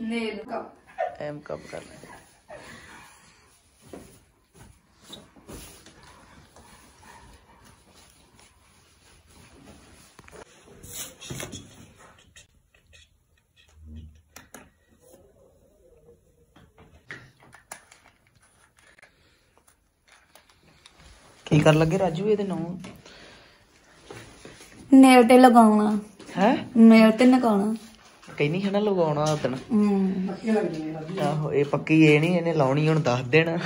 Nail ਕਾ M ਕਬ ਕਰਨਾ ਕੀ ਕਰ ਲੱਗੇ ਰਾਜੂ ਇਹਦੇ ਨਾਲ ਨੇਲ ਤੇ ਲਗਾਉਣਾ। ਹੈ? ਨੇਲ ਤੇ ਲਗਾਉਣਾ ਕਹਿੰਦੀ ਹੈ ਨਾ ਲਗਾਉਣਾ ਉਦਣ ਹੂੰ। ਆਹੋ ਇਹ ਪੱਕੀ ਇਹ ਨਹੀਂ ਇਹਨੇ ਲਾਉਣੀ ਹੁਣ ਦੱਸ ਦੇਣਾ।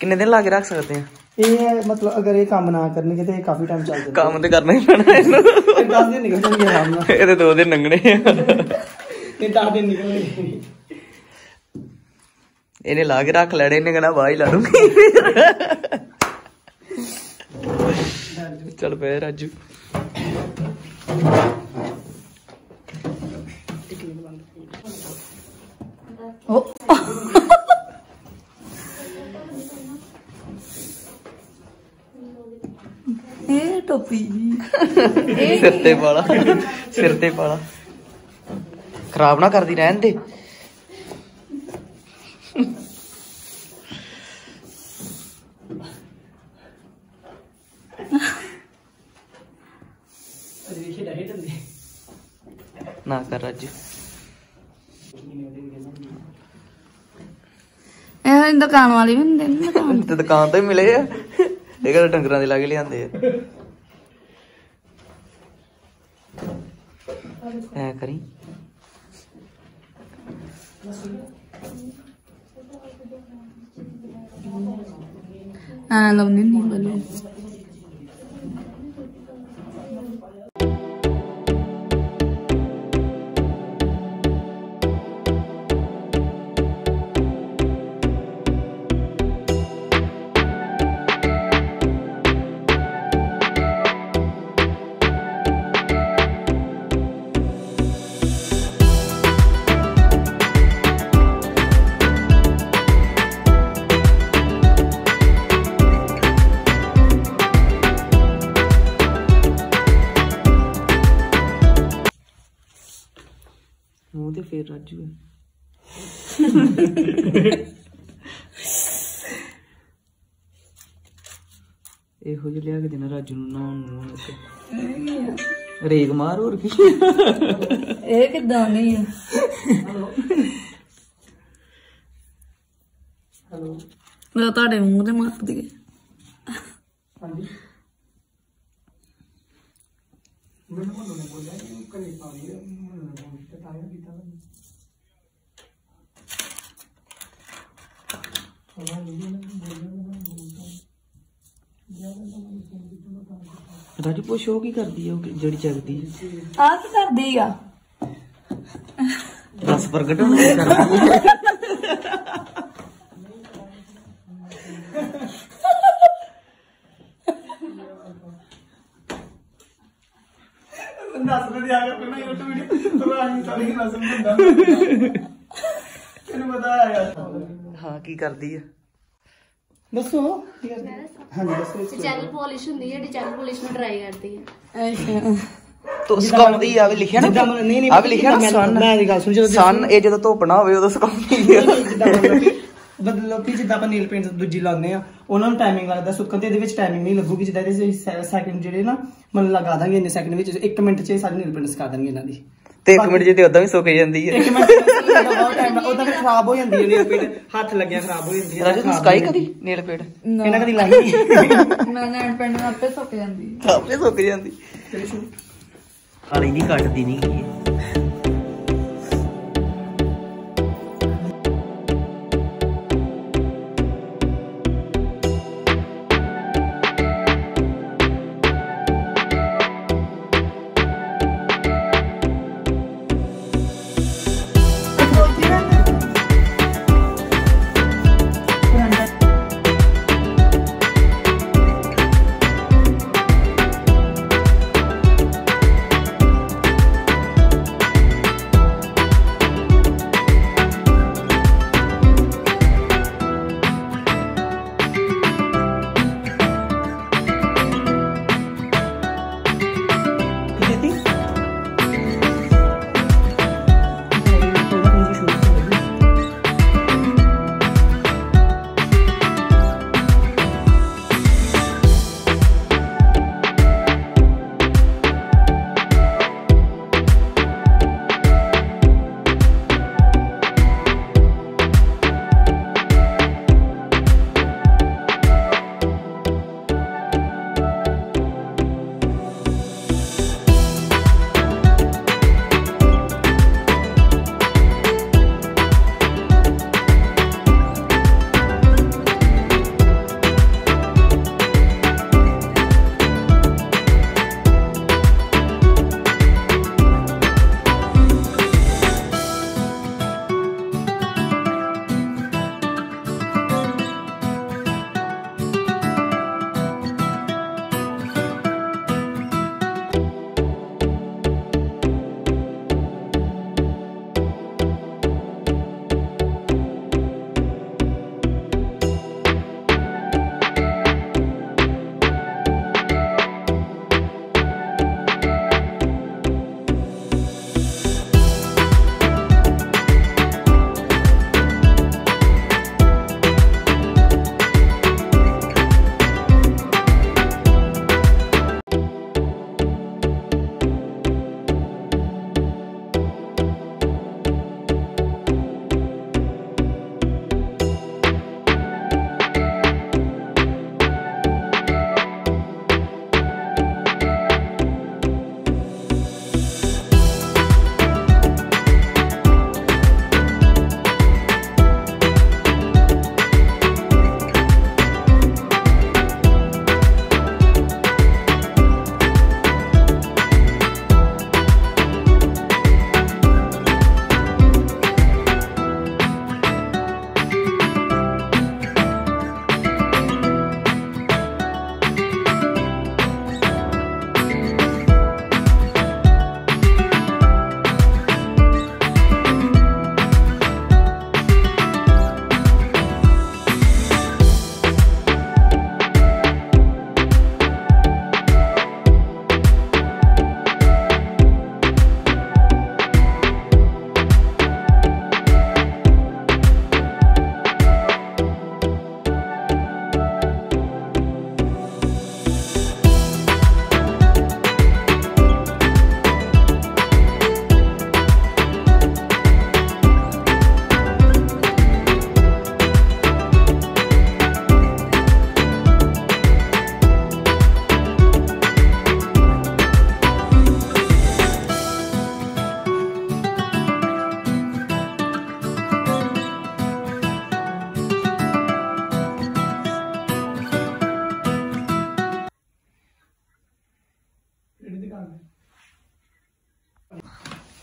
ਕਿੰਨੇ ਦਿਨ ਲਾ ਕੇ ਰੱਖ ਸਕਦੇ ਆ? ਇਹ ਮਤਲਬ ਅਗਰ ਇਹ ਕੰਮ ਨਾ ਕਰਨਗੇ ਤੇ ਇਹ ਕਾਫੀ ਟਾਈਮ ਚੱਲ ਜਾਂਦਾ ਕੰਮ ਤੇ ਕਰਨਾ ਹੀ ਪੈਣਾ ਇਹਨੂੰ। ਇਹ 10 ਦਿਨ ਨਿਕਲ ਜਾਣਗੇ ਆਰਾਮ ਨਾਲ। ਇਹਦੇ ਦੋ ਦਿਨ ਲੰਘਣੇ ਆ। ਇਹ 10 ਦਿਨ ਨਿਕਲਣਗੇ। ਇਹਨੇ ਲਾ ਕੇ ਰੱਖ ਲੈਣੇ ਇਹਨੇ ਕਹਣਾ ਬਾਹਰ ਹੀ ਲਾ ਦੂੰਗੀ। ਚੱਲ ਪਏ ਰਾਜੂ। ਉਹ ਇਹ ਟੋਪੀ। ਸਿਰ ਤੇ ਪਾਲਾ। ਸਿਰ ਤੇ ਪਾਲਾ। ਖਰਾਬ ਨਾ ਕਰਦੀ ਰਹਿਣ ਦੇ ਅਜੇ ਖੇਡਾ ਖੇਡਦੇ ਨਾ ਕਰ ਰਾਜੂ। ਇਹ ਦੁਕਾਨ ਵਾਲੀ ਵੀ ਹੁੰਦੇ ਨੇ। ਦੁਕਾਨ ਤੇ ਦੁਕਾਨ ਤੋਂ ਹੀ ਮਿਲੇ ਆ। ਇਹ ਕਿਹੜਾ ਡੰਗਰਾਂ ਦੇ ਲਾਗੇ ਲਿਆਂਦੇ ਆ। ਐ ਕਰੀ। ਹਾਂ ਲਾਉਂਦੀ ਨਹੀਂ ਬਲੇ। ਮੂੰਹ ਤੇ ਫੇਰ ਰਾਜੂ ਹੈ ਇਹੋ ਜਿਹਾ ਲਿਆ ਕੇ ਦੇਣਾ ਰਾਜੂ ਨੂੰ ਨਾ ਮੂੰਹ ਤੇ ਰੇਗ ਮਾਰ ਹੋਰ ਕੀ। ਇਹ ਕਿਦਾਂ ਨਹੀਂ ਆ? ਹੈਲੋ। ਮੈਂ ਤੁਹਾਡੇ ਮੂੰਹ ਤੇ ਮਾਰ ਦਈਏ ਹਾਂਜੀ। ਮੈਨੂੰ ਕੋਲ ਨੇ ਬੋਲਿਆ ਕਿ ਕਨੇ ਪਾਣੀ ਤੇ ਤਾਇਆ ਕੀਤਾ ਵਾ ਉਹਨਾਂ ਨੇ ਵੀ ਨਾ ਬੋਲਿਆ ਰਾਜੂ ਪੁੱਛ ਉਹ ਕੀ ਕਰਦੀ ਹੈ ਉਹ ਜਿਹੜੀ ਚੱਲਦੀ ਹੈ ਆ ਕੀ ਕਰਦੀ ਆ? ਦੱਸ ਪ੍ਰਗਟ ਹੁਣ ਕੀ ਕਰਦੀ ਹੈ ਦੱਸ ਦੇ ਆ ਗਿਆ ਪਹਿਲਾਂ YouTube ਵੀਡੀਓ ਪਰ ਆਹੀ ਸਾਰੀ ਨਾ ਸਮਝਦਾ ਤੈਨੂੰ ਪਤਾ ਆਇਆ ਹਾਂ ਕੀ ਕਰਦੀ ਹੈ ਦੱਸੋ। ਕੀ ਕਰਦੇ ਹਾਂਜੀ ਦੱਸੋ ਚੈਨਲ ਪਾਲਿਸ਼ ਹੁੰਦੀ ਹੈ ਜਿਹੜੀ ਚੈਨਲ ਪਾਲਿਸ਼ ਨੂੰ ਟਰਾਈ ਕਰਦੀ ਹੈ। ਅੱਛਾ ਤੋ ਸੁਕਾਉਂਦੀ ਆ ਵੀ ਲਿਖਿਆ ਨਾ? ਜਿੱਦਾਂ ਮਤਲਬ- ਨਹੀਂ ਨਹੀਂ ਆ ਵੀ ਲਿਖਿਆ ਨਾ? ਮੈਂ- ਸਨ ਮੈਂ ਇਹ ਗੱਲ ਸੁਣ ਜਦੋਂ ਸਨ ਇਹ ਜਦੋਂ ਧੁੱਪ ਨਾ ਹੋਵੇ ਉਦੋਂ ਸੁਕਾਉਂਦੀ ਆ। ਜਿੱਦਾਂ ਮਤਲਬ ਕਿ ਮਤਲਬ ਕਿ ਜਿੱਦਾਂ ਆਪਾਂ ਨੀਲ ਪੇਂਟ ਦੂਜੀ ਲਾਉਂਦੇ ਆ ਉਹਨਾਂ ਨੂੰ ਟਾਈਮਿੰਗ ਲੱਗਦਾ ਸੁੱਕਣ ਤੇ ਇਹਦੇ ਵਿੱਚ ਟਾਈਮਿੰਗ ਨਹੀਂ ਲੱਗੂਗੀ ਜਿੱਦਾਂ ਇਹਦੇ ਸੈਕਿੰਡ ਜਿਹੜੇ ਨਾ ਮਤਲਬ ਲਗਾ ਦਾਂਗੇ ਇੰਨੇ ਸੈਕਿੰਡ ਵਿੱਚ 1 ਮਿੰਟ 'ਚ ਇਹ ਸਾਰੀ ਨੀਲ ਪੇਂਟ ਸੁਕਾ ਦੇਣਗੇ ਇਹਨਾਂ ਦੀ। ਤੇ ਇੱਕ ਮਿੰਟ ਜੇ ਤੇ ਉਦਾਂ ਵੀ ਸੁੱਕ ਜਾਂਦੀ ਹੈ। ਇੱਕ ਮਿੰਟ 'ਚ ਲੱਗਾ ਬਹੁਤ ਟਾਈਮ ਖਰਾਬ ਹੋ ਜਾਂਦੀ ਹੈ ਨੀਲ ਪੇਂਟ ਹੱਥ ਲੱਗਿਆ ਖਰਾਬ ਹੋ ਜਾਂਦੀ ਹੈ ਰਾਜੂ ਤੂੰ ਸਕਾਈ ਕਦੀ ਨੇਲ ਪੇੜ? ਇਹਨਾਂ ਕਦੀ ਲਾਈ ਨਹੀਂ ਮੈਂ ਨਾਲ ਆਪੇ ਸੁੱਕ ਜਾਂਦੀ। ਆਪੇ ਸੁੱਕ ਜਾਂਦੀ। ਹਾਲੀ ਨਹੀਂ ਕੱਟਦੀ ਨਹੀਂ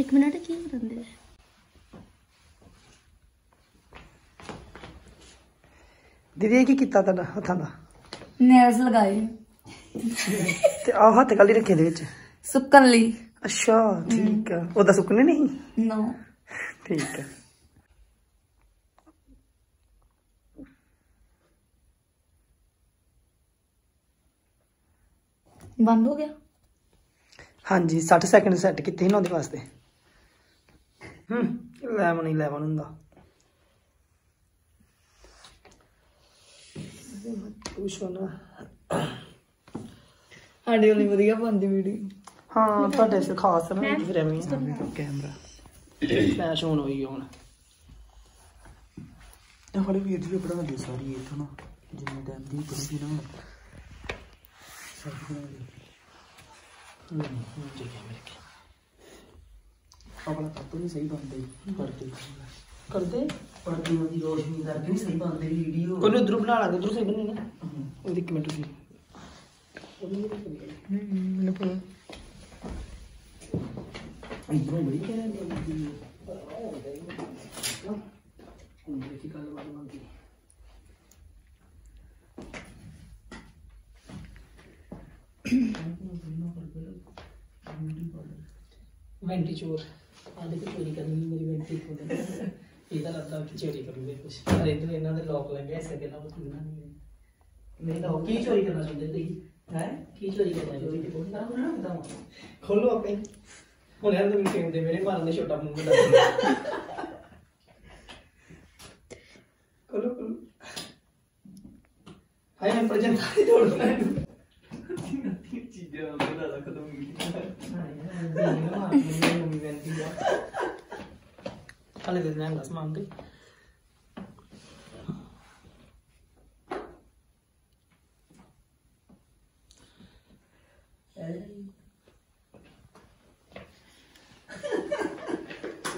ਇੱਕ ਮਿੰਟ ਕੀ ਕਰੰਦੇ ਦੀਦੀ ਇਹ ਕੀ ਕੀਤਾ ਤੁਹਾਡਾ ਹੱਥਾਂ ਦਾ? ਨੇਲਸ ਲਗਾਏ। ਤੇ ਆਹ ਹੱਥ ਕਾਲੀ ਰੱਖੇ ਦੇ ਵਿੱਚ? ਸੁੱਕਣ ਲਈ। ਅੱਛਾ ਠੀਕ ਆ। ਉਹਦਾ ਸੁੱਕਣੇ ਨਹੀਂ? ਨੋ। ਠੀਕ ਆ। ਬੰਦ ਹੋ ਗਿਆ? ਹਾਂਜੀ 60 ਸੈਕਿੰਡ ਸੈੱਟ ਕੀਤੇ ਸੀ ਨਾ ਉਹਦੇ ਵਾਸਤੇ। ਹੂੰ 11 11 ਹੁੰਦਾ। ਕੁਛ ਹੋਣਾ। ਸਾਡੇ ਲਈ ਵਧੀਆ ਬਣਦੀ ਵੀਡੀਓ ਹਾਂ ਤੁਹਾਡੇ ਸੇ ਖਾਸ ਨਾ ਫਿਰ ਐਵੇਂ ਕੈਮਰਾ। ਫਲੈਸ਼ ਹੋਣ ਹੋਈ ਹੁਣ। ਇਹ ਵਾਲੀ ਵੀਡੀਓ ਬਣਾ ਦੇ ਸਾਰੀ ਇਹ ਨਾ। ਜਿੰਨੇ ਟਾਈਮ ਦੀ ਕਰੂਗੀ ਨਾ। ਸਾਰੀ ਬਣਾ ਦੇ ਹੂੰ ਹੂੰ ਜੀ ਕੈਮਰੇ ਕੇ ਆਪਣਾ ਕੱਪ ਨਹੀਂ ਸਹੀ ਬਣਦੇ ਕਰਦੇ ਕਰਦੇ? ਪਰਦੀਆਂ ਦੀ ਰੋਸ਼ਨੀ ਕਰਕੇ ਨਹੀਂ ਸਹੀ ਬਣਦੇ ਵੀਡੀਓ ਕੋਈ ਉਧਰ ਬਣਾ ਲਾਂਗੇ ਉਧਰ ਸਹੀ ਬਣੀ ਨਾ ਉਹਦੀ ਇੱਕ ਮਿੰਟ ਸੀ ਮੈਨੂੰ ਪਤਾ। ਇਧਰੋਂ ਬੜੀ ਕਹਿੰਦੇ ਵੈਂਟੀ ਚੋਰ ਆਂਦੇ ਕਿ ਚੋਰੀ ਕਰਨੀ ਮੇਰੀ ਵੈਂਟੀ ਕੋਲ ਇਹਦਾ ਲੱਗਦਾ ਕਿ ਚੋਰੀ ਕਰੂਗੇ ਕੁਝ ਪਰ ਇਧਰ ਇਹਨਾਂ ਦੇ ਲੋਕ ਲੱਗੇ ਐਸੇ ਦੇ ਨਾਲ ਕੋਈ ਨਹੀਂ ਨਹੀਂ ਤਾਂ ਕੀ ਚੋਰੀ ਕਰਨਾ ਚਾਹੁੰਦੇ? ਤੁਸੀਂ ਹੈ? ਕੀ ਚੋਰੀ ਕਰਨਾ ਚਾਹੁੰਦੇ? ਹੋ ਨਾ ਨਾ ਨਾ ਖੋਲੋ ਆਪੇ। ਹੁਣ ਯਾਰ ਤੁਸੀਂ ਕਹਿੰਦੇ ਮੇਰੇ ਮਾਰਨ ਦੇ ਛੋਟਾ ਮੂੰਹ ਬਣਾ ਖੋਲੋ ਖੋਲੋ। ਹਾਏ, ਮੈਂ ਪ੍ਰਜੰਤਾ ਦੀ video bữa là có đông Kali dia nggak semangat.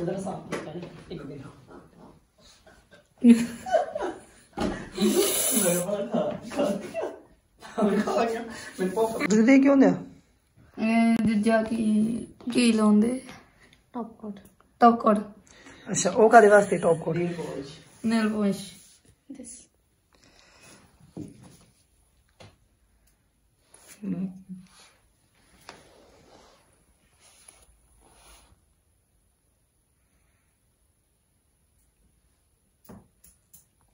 Udah sampai kan? Ikut dia. Gak apa-apa. Minute ਤੁਸੀਂ ਕਿਉਂ ਨੇ ਇਹ ਦੂਜਾ ਕੀ ਕੀ ਲਾਉਂਦੇ? ਟੌਪ ਕੋਟ ਟੌਪ ਕੋਡ ਅੱਛਾ ਉਹ ਕਾਦੇ ਵਾਸਤੇ top coat nail polish this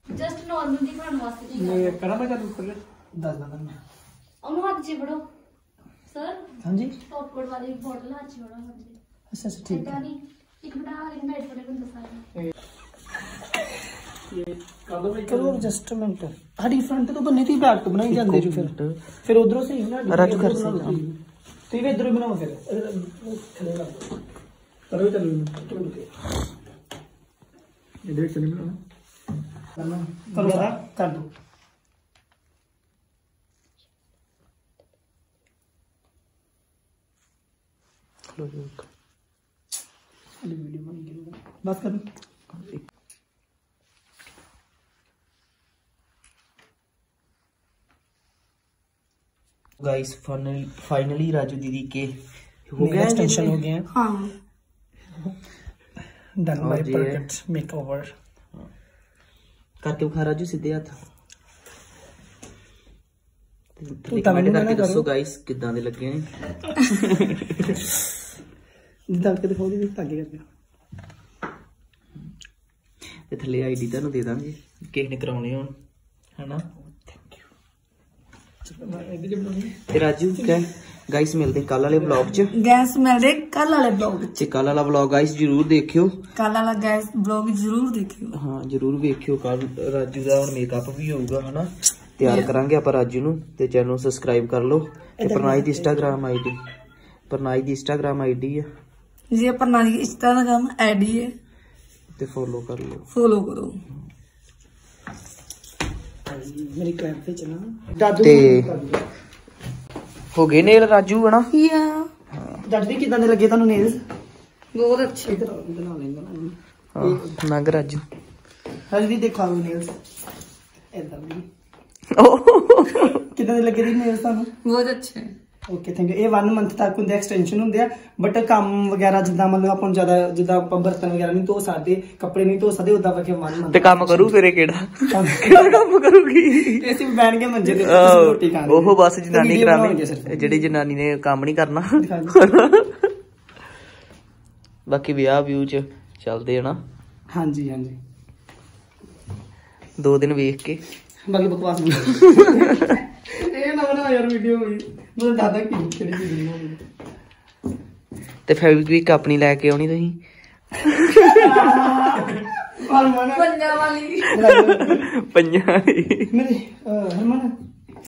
just normal ਦਿਖਾਉਣ ਵਾਸਤੇ ਮੈਂ ਕਰਾਂ ਮੈਂ ਕਦੋਂ ਉੱਪਰ ਦੱਸ ਦਾਂ ਮੈਂ ਉਹਨੂੰ ਹੱਥ 'ਚ ਫੜੋ ਸਰ ਹਾਂਜੀ ਟੌਪ ਕੋਟ ਵਾਲੀ ਬੋਟਲ ਹੱਥ 'ਚ ਫੜੋ ਹਾਂਜੀ ਅੱਛਾ ਅੱਛਾ ਠੀਕ ਇਦਾਂ ਨਹੀਂ ਇੱਕ ਮਿੰਟ ਆ ਇੱਕ ਮਿੰਟ ਫੜੇ ਬੰਦ ਸਾਰਾ ਚਲੋ ਐਡਜਸਟਮੈਂਟ ਸਾਡੀ ਫਰੰਟ ਤੋਂ ਬੰਨੇ ਤੀ ਬੈਕ ਤੋਂ ਬਣਾਈ ਜਾਂਦੇ ਜੋ ਫਿਰ ਫਿਰ ਉਧਰੋਂ ਸਹੀ ਨਾ ਰਾਜੂ ਕਰ ਸਹੀ, ਸਹੀ ਤੁਸੀਂ ਵੀ ਇਧਰੋਂ ਬਣਾਓ ਫਿਰ ਖੜੇ ਕਰ ਦੋ ਕਰੋ ਚਲੋ ਇਹਦੇ ਵਿੱਚ ਨਹੀਂ ਬਣਾਉਣਾ ਕਰੋ ਸਾਰਾ ਕਰ ਦੋ ਵੀਡੀਓ ਬਣ ਗਈ ਬਸ ਕਰ गाइस फाइनली फाइनली राजू दीदी के हो गया एक्सटेंशन हो गए हैं ਹਾਂ डन हाँ बाय जी। परफेक्ट मेकओवर करके बखा राजू सीधे हाथ ਤੂੰ ਤਾਂ ਮੈਨੂੰ ਨਾ ਕਰਕੇ ਕਰੋ। ਦੱਸੋ ਗਾਇਸ ਕਿੱਦਾਂ ਦੇ ਲੱਗੇ ਨੇ ਜਿੱਦਾਂ ਕਿ ਦਿਖਾਓ ਦੀ ਅੱਗੇ ਕਰਦੇ ਤੇ ਥੱਲੇ ਆਈਡੀ ਤੁਹਾਨੂੰ ਦੇ ਦਾਂਗੇ ਕਿਸੇ ਨੇ ਕਰਾਉਣੇ ਹੋਣ ਹਨਾ? ਜੇ ਤੇ ਰਾਜੂ ਕਹਿ ਗਾਇਸ ਮਿਲਦੇ ਕੱਲ ਵਾਲੇ ਵਲੌਗ 'ਚ। ਗੈਸ ਮਿਲਦੇ ਕੱਲ ਵਾਲੇ ਬਲੌਗ ਤੇ ਕੱਲ ਵਾਲਾ ਵਲੌਗ ਗਾਇਸ ਜਰੂਰ ਦੇਖਿਓ। ਕੱਲ ਵਾਲਾ ਗੈਸ ਬਲੌਗ ਜ਼ਰੂਰ ਦੇਖਿਓ। ਹਾਂ ਜਰੂਰ ਵੇਖਿਓ। ਕੱਲ ਰਾਜੂ ਦਾ ਹੁਣ ਮੇਕਅਪ ਵੀ ਹੋਊਗਾ ਹਨਾ? ਤਿਆਰ ਕਰਾਂਗੇ ਆਪਾਂ ਰਾਜੂ ਨੂੰ ਤੇ ਚੈਨਲ ਨੂੰ ਸਬਸਕ੍ਰਾਈਬ ਕਰ ਲਓ। ਤੇ ਪ੍ਰਣਾਈ ਦੀ ਇੰਸਟਾਗ੍ਰam ਆਈਡੀ। ਪ੍ਰਣਾਈ ਦੀ ਇੰਸਟਾਗ੍ਰam ਆਈਡੀ ਆ। ਜੇ ਪ੍ਰਣਾਲੀ ਇੰਸਟਾਗ੍ਰਾਮ ਆਈਡੀ ਹੈ ਤੇ ਫੋਲੋ ਕਰ ਲਓ। ਫੋਲੋ ਕਰੋ। ਮੇਰੀ ਕਲੈਪ ਤੇ ਚਲਾ ਦਾਦੂ ਤੇ ਹੋ ਗਏ ਨੇਲ ਰਾਜੂ ਹਨਾ? ਯਾ ਵੀ ਕਿਦਾਂ ਦੇ ਲੱਗੇ ਤੁਹਾਨੂੰ ਨੇਲਸ ਬਹੁਤ ਅੱਛੇ। ਇਧਰ ਬਣਾ ਲੈਂਦਾ ਨਾ ਨੰਗ ਰਾਜੂ। ਹਜ ਵੀ ਦੇਖਾਂਗੇ ਨੇਲਸ ਇਦਾਂ ਵੀ। ਕਿਦਾਂ ਦੇ ਲੱਗੇ ਦੀ ਨੇਲਸ ਤੁਹਾਨੂੰ? ਬਹੁਤ ਅੱਛੇ। ਓਕੇ ਥੈਂਕ ਯੂ ਇਹ 1 ਮੰਥ ਤੱਕ ਹੁੰਦੇ ਐਕਸਟੈਂਸ਼ਨ ਹੁੰਦੇ ਆ ਬਟ ਕੰਮ ਵਗੈਰਾ ਜਿੱਦਾਂ ਮਤਲਬ ਆਪਾਂ ਨੂੰ ਜ਼ਿਆਦਾ ਜਿੱਦਾਂ ਆਪਾਂ ਬਰਤਨ ਵਗੈਰਾ ਨਹੀਂ ਧੋ ਸਕਦੇ ਕੱਪੜੇ ਨਹੀਂ ਧੋ ਸਕਦੇ ਉਦਾਂ ਵਕੇ 1 ਮੰਥ ਤੇ ਕੰਮ ਕਰੂ ਫਿਰ ਇਹ ਕਿਹੜਾ? ਕਿਹੜਾ ਕੰਮ ਕਰੂਗੀ? ਤੇ ਅਸੀਂ ਬੈਠ ਕੇ ਮੰਜੇ ਤੇ ਰੋਟੀ ਖਾਣੀ ਉਹ ਬਸ ਜਨਾਨੀ ਕਰਾਣੀ। ਜਿਹੜੀ ਜਨਾਨੀ ਨੇ ਕੰਮ ਨਹੀਂ ਕਰਨਾ। ਬਾਕੀ ਵਿਆਹ ਵਿਊ ਚ ਚੱਲਦੇ ਆ ਨਾ। ਹਾਂਜੀ ਹਾਂਜੀ। ਦੋ ਦਿਨ ਵੇਖ ਕੇ। ਬਾਕੀ ਬਕਵਾਸ ਨਹੀਂ ਇਹ ਨਾ ਬਣਾ ਯਾਰ ਵੀਡੀਓ ਹੋਈ ਮੈਂ ਦਾਦਾ ਕੀ ਕਿਹੜੀ ਹੋਈ ਤੇ ਫੈਬਰਿਕ ਆਪਣੀ ਲੈ ਕੇ ਆਉਣੀ ਤੁਸੀਂ? ਹਰਮਨ। ਪੰਜਾਂ ਵਾਲੀ। ਪੰਜਾਂ ਦੀ ਮੇਰੇ ਹਰਮਨ